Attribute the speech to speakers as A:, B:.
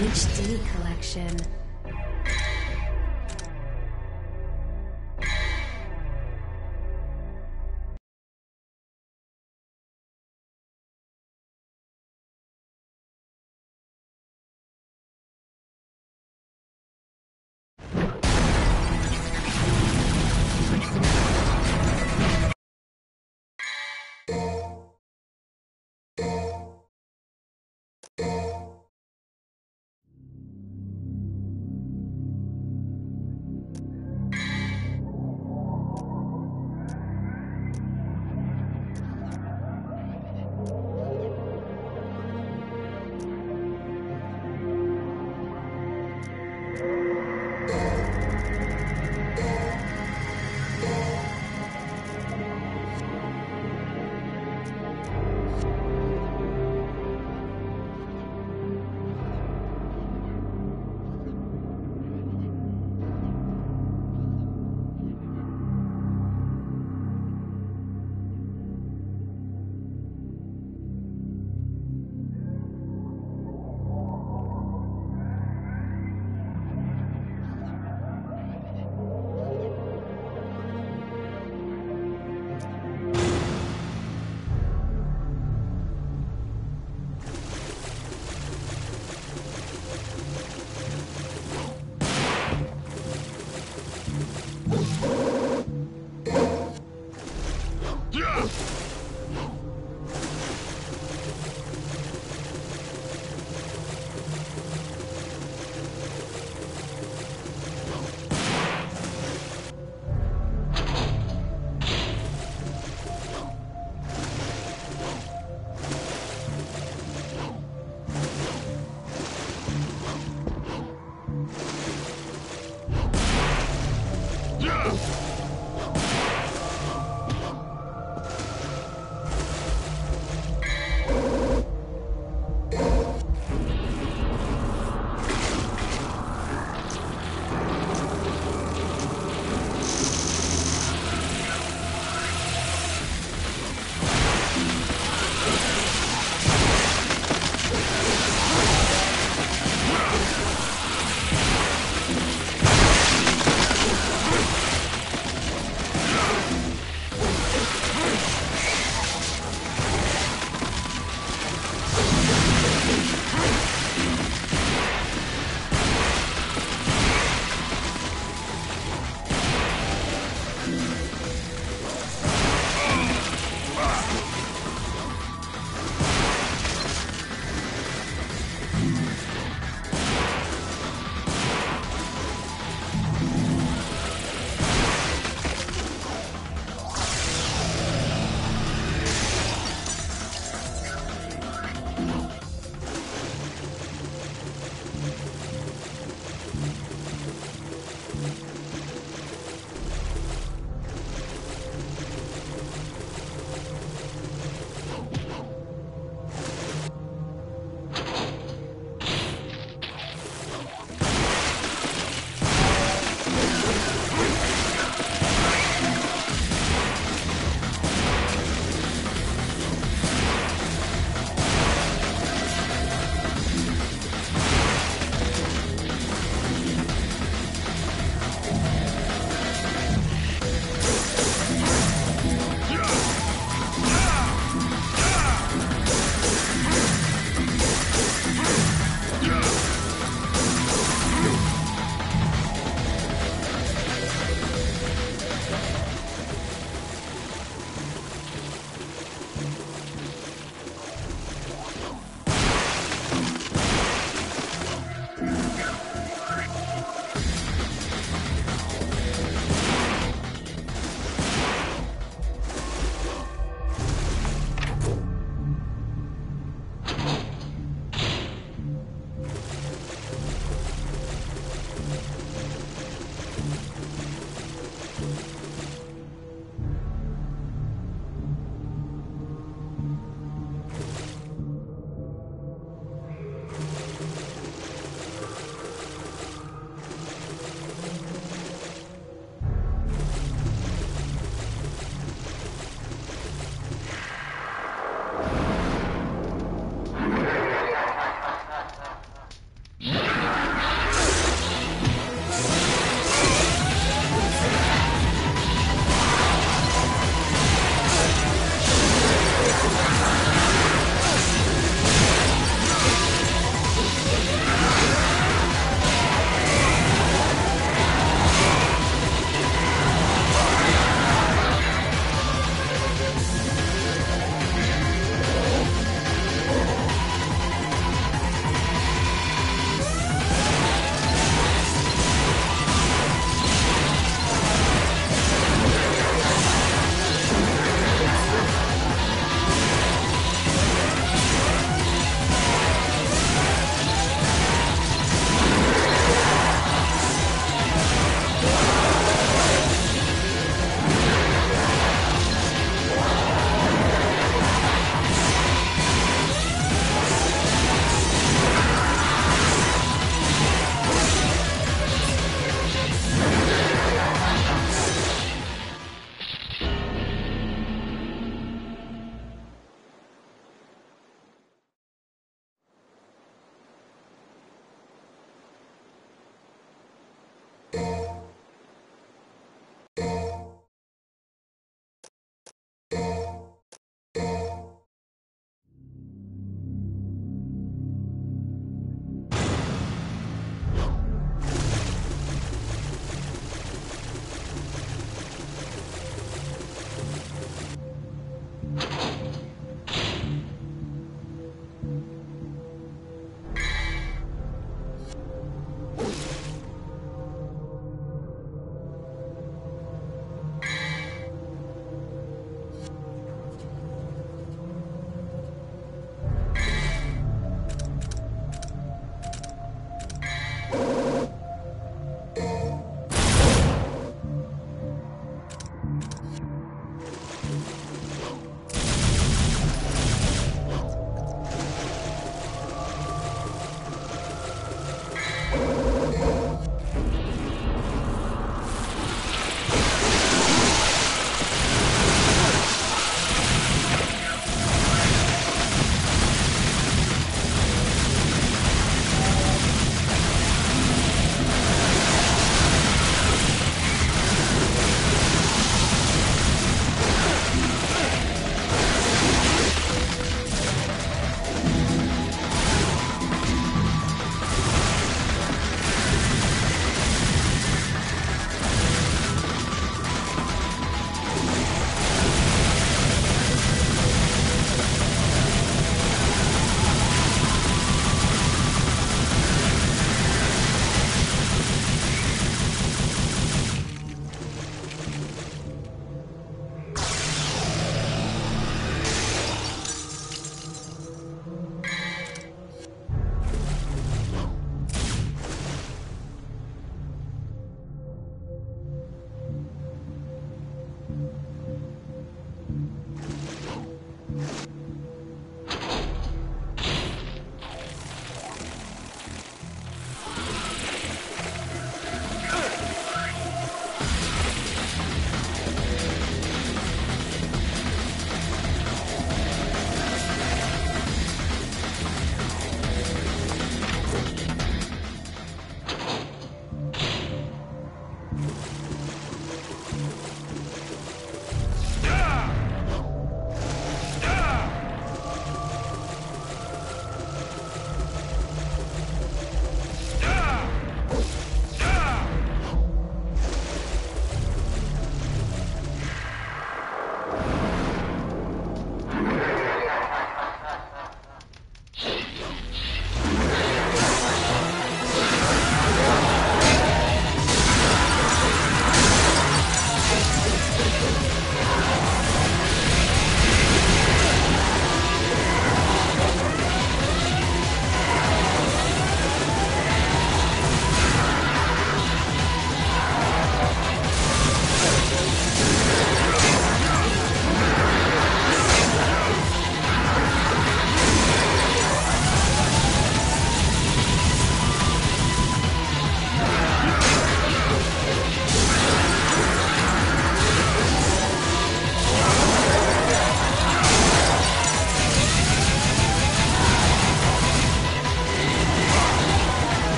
A: HD collection.